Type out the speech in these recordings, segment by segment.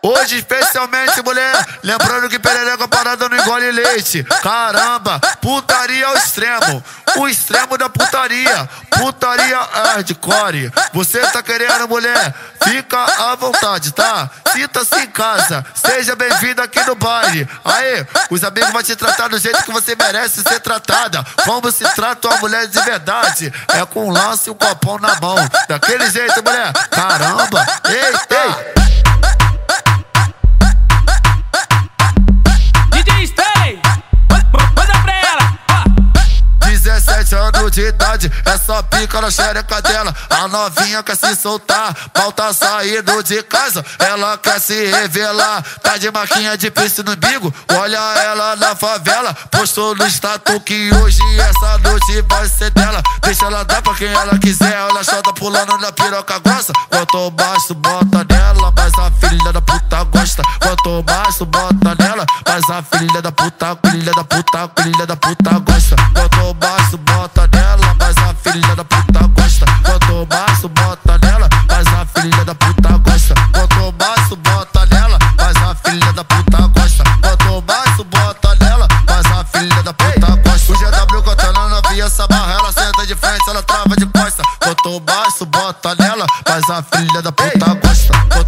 Hoje, especialmente, mulher, lembrando que perereca parada não engole leite. Caramba, putaria ao extremo. O extremo da putaria. Putaria hardcore. Você tá querendo, mulher? Fica à vontade, tá? Sinta-se em casa. Seja bem-vindo aqui no baile. Aí, os amigos vão te tratar do jeito que você merece ser tratada. Como se trata uma mulher de verdade. É com um lance e um copão na mão. Daquele jeito, mulher. Caramba. Ei, ei. É só pica na xereca dela. A novinha quer se soltar, pau tá saindo de casa, ela quer se revelar. Tá de maquinha de piercing no bigo, olha ela na favela. Postou no status que hoje essa noite vai ser dela. Deixa ela dar pra quem ela quiser, olha a chota pulando na piroca grossa. Quanto baixo bota nela, mas a filha da puta gosta. Quanto baixo bota nela, mas a filha da puta, filha da puta, filha da puta gosta. Quanto baixo filha da puta gosta. Quanto baixo bota nela, mas a filha da puta gosta. O GW cantando na via essa barra, ela senta de frente, ela trava de costa. Quanto baixo bota nela, mas a filha da puta gosta.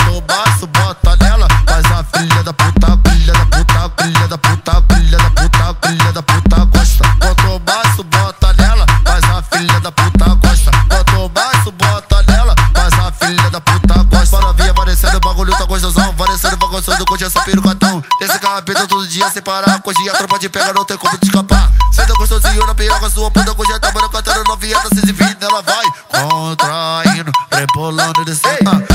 Bagunçando, curte essa perucatão. Esse carrapeta todo dia sem parar. Coxinha, a tropa de pega, não tem como te escapar. Senta gostosinho na piroca, sua puta coxa tá mano cantando novinha, tá se dividindo. Ela vai contraindo, descendo. Ela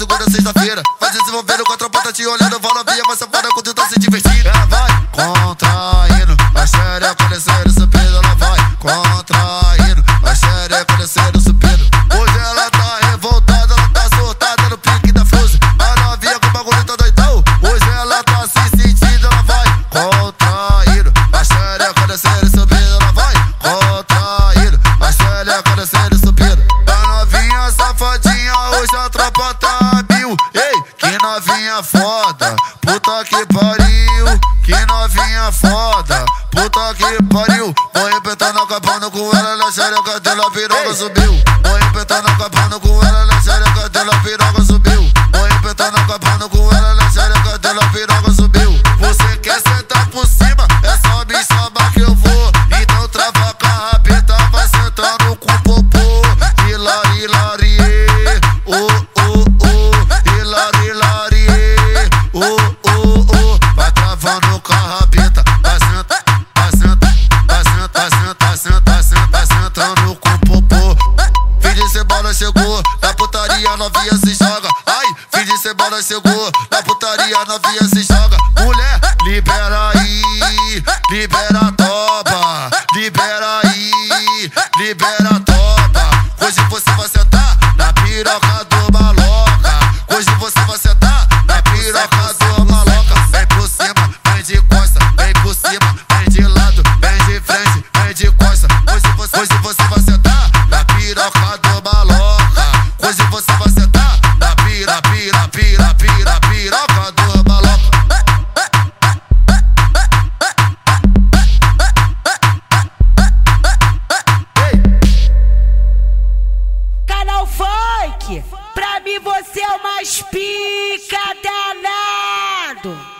segunda a sexta-feira. Vai desenvolvendo com a tropa, tá te olhando. Fala via, vai safada quando tá se divertindo. Ela vai contraindo, a xereca descendo e subindo. Ela vai contraindo, a xereca descendo e subindo. Hoje ela tá revoltada, ela tá soltada no pique da Frozen. A novinha com o bagulho tá doidão. Hoje ela tá se sentindo, ela vai contraindo, a xereca descendo e subindo. Ela vai contraindo, a xereca descendo pariu. Que novinha foda, puta que pariu. Vou repetando, acabando com ela na xereca dela, piroca subiu. Vou repetando, acabando com ela na putaria novinha se joga. Mulher, libera aí, libera a toba, libera aí, libera a toba. Hoje você vai sentar na piroca do Mim você é o mais pica danado.